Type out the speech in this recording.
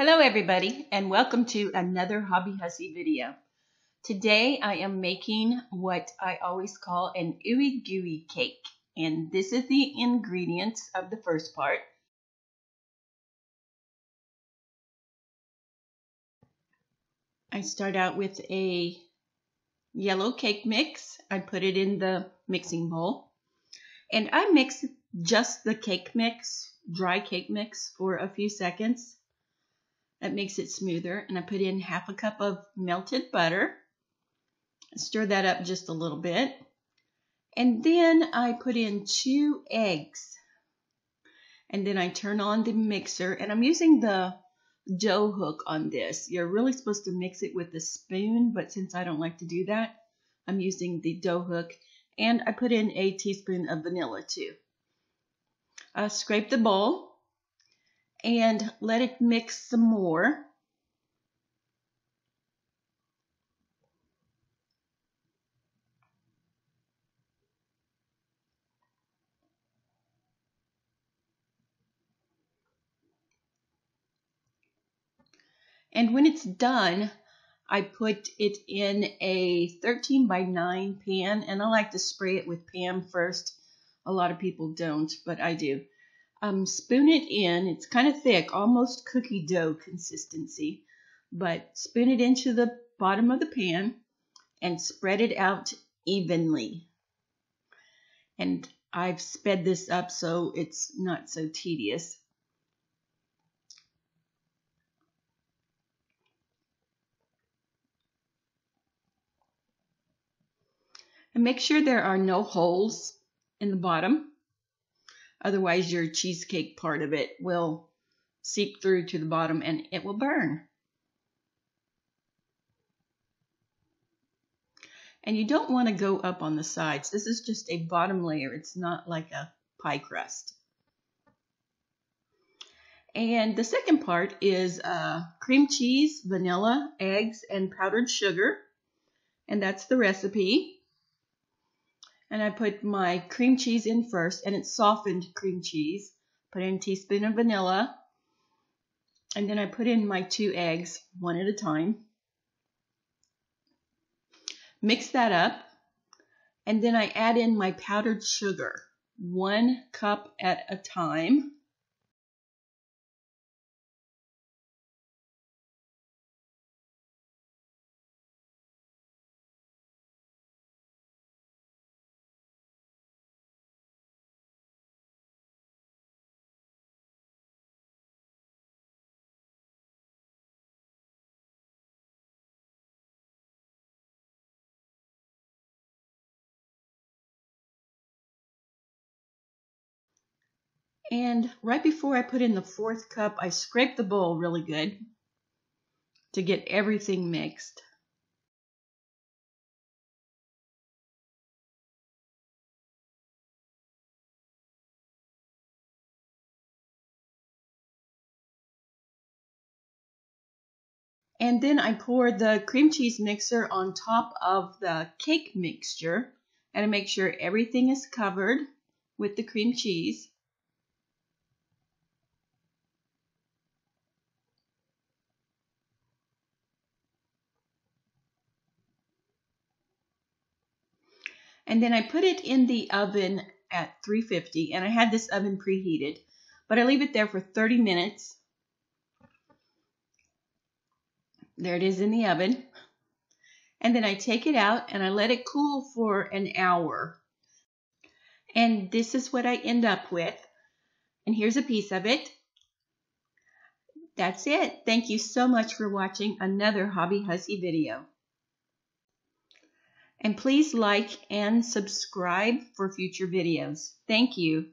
Hello everybody and welcome to another Hobby Hussy video. Today I am making what I always call an ooey gooey cake and this is the ingredients of the first part. I start out with a yellow cake mix. I put it in the mixing bowl and I mix just the cake mix, dry cake mix for a few seconds that makes it smoother. And I put in half a cup of melted butter. Stir that up just a little bit. And then I put in two eggs. And then I turn on the mixer. And I'm using the dough hook on this. You're really supposed to mix it with a spoon, but since I don't like to do that, I'm using the dough hook. And I put in a teaspoon of vanilla too. Uh, scrape the bowl and let it mix some more. And when it's done, I put it in a 13 by 9 pan, and I like to spray it with Pam first. A lot of people don't, but I do. Um, spoon it in. It's kind of thick, almost cookie dough consistency, but spoon it into the bottom of the pan and spread it out evenly. And I've sped this up so it's not so tedious. And make sure there are no holes in the bottom. Otherwise, your cheesecake part of it will seep through to the bottom and it will burn. And you don't want to go up on the sides. This is just a bottom layer. It's not like a pie crust. And the second part is uh, cream cheese, vanilla, eggs, and powdered sugar. And that's the recipe and I put my cream cheese in first, and it's softened cream cheese. Put in a teaspoon of vanilla, and then I put in my two eggs, one at a time. Mix that up, and then I add in my powdered sugar, one cup at a time. And right before I put in the fourth cup, I scrape the bowl really good to get everything mixed. And then I pour the cream cheese mixer on top of the cake mixture and make sure everything is covered with the cream cheese. And then I put it in the oven at 350 and I had this oven preheated, but I leave it there for 30 minutes. There it is in the oven. And then I take it out and I let it cool for an hour. And this is what I end up with. And here's a piece of it. That's it. Thank you so much for watching another Hobby Hussy video. And please like and subscribe for future videos. Thank you.